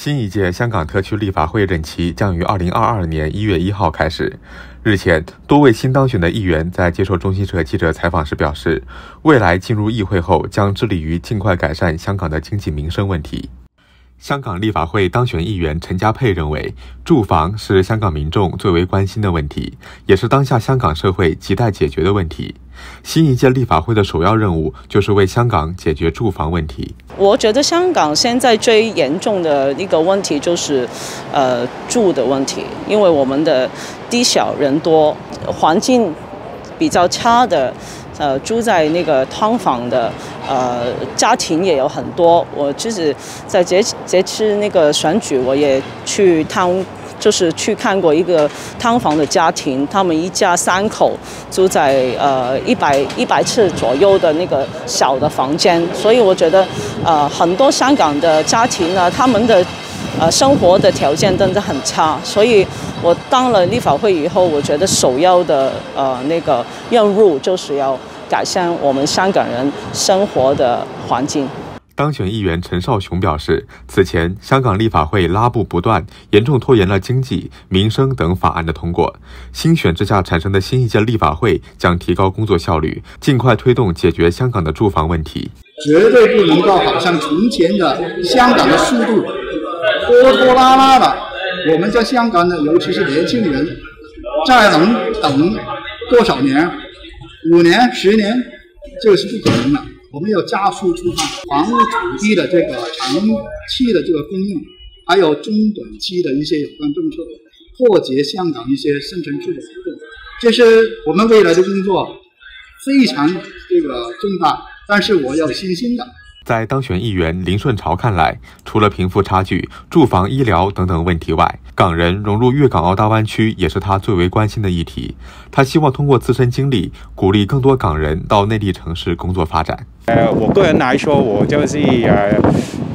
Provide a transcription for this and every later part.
新一届香港特区立法会任期将于二零二二年一月一号开始。日前，多位新当选的议员在接受中新社记者采访时表示，未来进入议会后将致力于尽快改善香港的经济民生问题。香港立法会当选议员陈家佩认为，住房是香港民众最为关心的问题，也是当下香港社会亟待解决的问题。新一届立法会的首要任务就是为香港解决住房问题。我觉得香港现在最严重的一个问题就是，呃，住的问题，因为我们的地小人多，环境比较差的。呃，住在那个汤房的呃家庭也有很多。我就是在这这次那个选举，我也去探，就是去看过一个劏房的家庭，他们一家三口住在呃一百一百尺左右的那个小的房间。所以我觉得，呃，很多香港的家庭呢，他们的呃生活的条件真的很差。所以我当了立法会以后，我觉得首要的呃那个任务就是要。改善我们香港人生活的环境。当选议员陈少雄表示，此前香港立法会拉布不断，严重拖延了经济、民生等法案的通过。新选之下产生的新一届立法会将提高工作效率，尽快推动解决香港的住房问题。绝对不能够好像从前的香港的速度拖拖拉拉的。我们在香港呢，尤其是年轻人，再能等多少年？五年、十年，这个是不可能的。我们要加速出台房屋土地的这个长期的这个供应，还有中短期的一些有关政策，破解香港一些深层次的矛盾，这是我们未来的工作，非常这个重大。但是我要有信心的。在当选议员林顺潮看来，除了贫富差距、住房、医疗等等问题外，港人融入粤港澳大湾区也是他最为关心的议题。他希望通过自身经历，鼓励更多港人到内地城市工作发展。呃，我个人来说，我就是呃，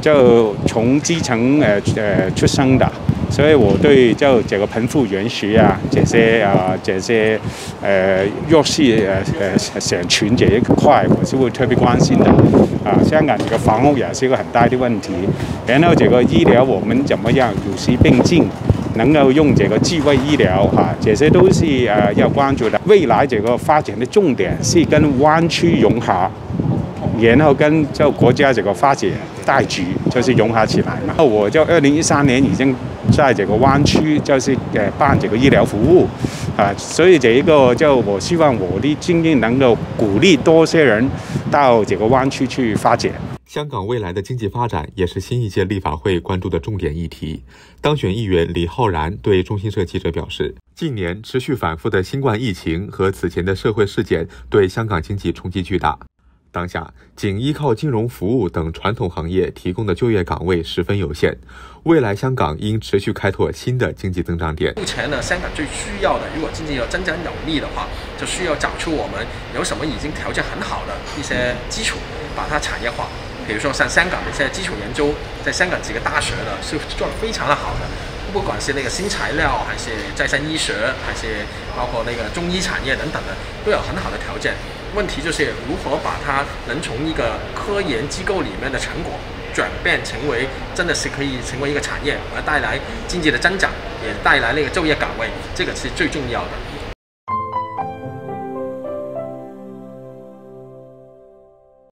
就从基层呃呃出生的。所以我对就这个贫富悬殊啊，这些啊这些呃弱势呃呃想存这一块，我是会特别关心的。啊，香港这个房屋也是一个很大的问题。然后这个医疗我们怎么样与时并进，能够用这个智慧医疗哈，这些都是呃要关注的。未来这个发展的重点是跟湾区融合。然后跟就国家这个发展大局就是融合起来嘛。我就二零一三年已经在这个湾区就是呃办这个医疗服务啊，所以这一个就我希望我的经验能够鼓励多些人到这个湾区去发展。香港未来的经济发展也是新一届立法会关注的重点议题。当选议员李浩然对中新社记者表示，近年持续反复的新冠疫情和此前的社会事件对香港经济冲击巨大。当下，仅依靠金融服务等传统行业提供的就业岗位十分有限。未来，香港应持续开拓新的经济增长点。目前呢，香港最需要的，如果经济要增长有力的话，就需要找出我们有什么已经条件很好的一些基础，把它产业化。比如说，像香港的一些基础研究，在香港几个大学呢是做的非常的好的，不管是那个新材料，还是再生医学，还是包括那个中医产业等等的，都有很好的条件。问题就是如何把它能从一个科研机构里面的成果转变成为真的是可以成为一个产业，而带来经济的增长，也带来那个就业岗位，这个是最重要的。